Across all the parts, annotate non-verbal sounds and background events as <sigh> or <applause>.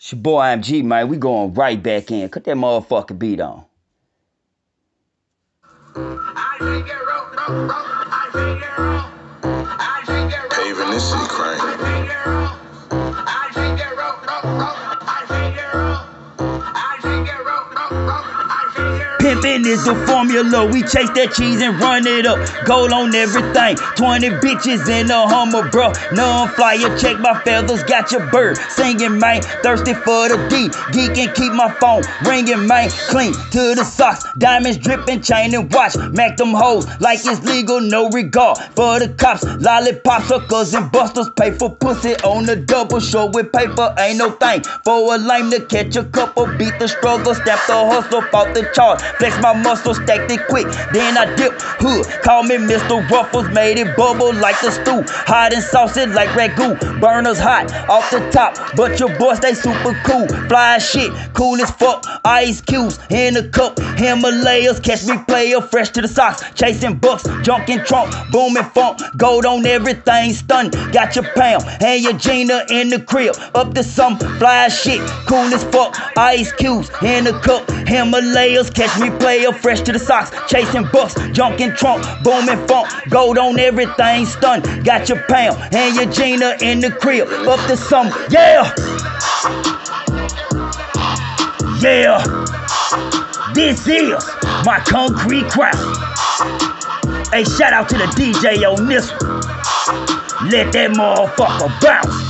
It's your boy MG, man. We going right back in. Cut that motherfucking beat on. Paving this shit crank. Pimpin' is the formula. We chase that cheese and run it up. Gold on everything. 20 bitches in a Hummer, bro. None flyer. Check my feathers. Got your bird. Singing, man. Thirsty for the D. Geek and keep my phone ringing, man. Clean to the socks. Diamonds dripping, chain and watch. Mac them hoes like it's legal. No regard for the cops. Lollipop suckers and busters. Pay for pussy on the double. Show with paper. Ain't no thing for a lame to catch a couple. Beat the struggle. Step the hustle. Off the chart. Flex my muscles, stacked it quick. Then I dip hood. Call me Mr. Ruffles, made it bubble like the stew. Hot and saucy like ragu. Burners hot off the top, but your boys they super cool. Fly shit, cool as fuck. Ice cubes in a cup. Himalayas, catch me player, fresh to the socks. Chasing bucks, junkin' trunk, booming funk. Gold on everything, stun. Got your pound and your Gina in the crib. Up to some fly shit, cool as fuck. Ice cubes in a cup. Himalayas, catch me player, fresh to the socks. Chasing bucks, junkin' trunk, booming funk. Gold on everything, stun. Got your pound and your Gina in the crib. Up to some, yeah. Yeah. This is my concrete crowd. Hey, shout out to the DJ on this one. Let that motherfucker bounce.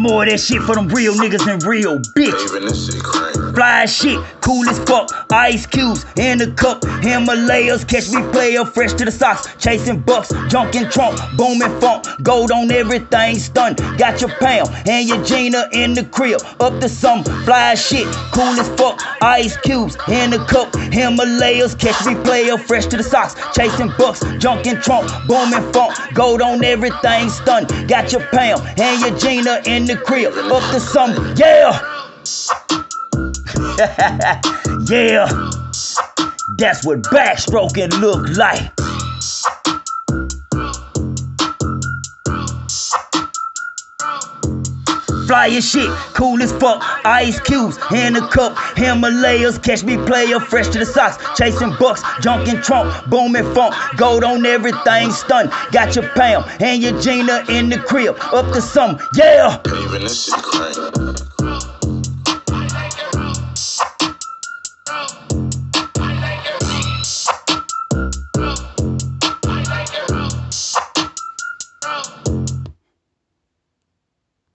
More of that shit for them real niggas and real bitches. Paving this shit. Fly shit, cool as fuck. Ice cubes in the cup. Himalayas, catch me player, fresh to the socks. Chasing bucks, junkin' trunk, booming funk. Gold on everything, stun. Got your pound and your Gina in the crib. Up to some fly shit, cool as fuck. Ice cubes in the cup. Himalayas, catch me player, fresh to the socks. Chasing bucks, junkin' trunk, booming funk. Gold on everything, stun. Got your pound and your Gina in the crib. Up to some, yeah. <laughs> yeah, that's what backstroking look like. Fly your shit, cool as fuck. Ice cubes in a cup. Himalayas, catch me player, fresh to the socks. Chasing bucks, junkin' trunk, booming funk. Gold on everything, stun. Got your pound and your Gina in the crib. Up to some, yeah. Paving this shit crank.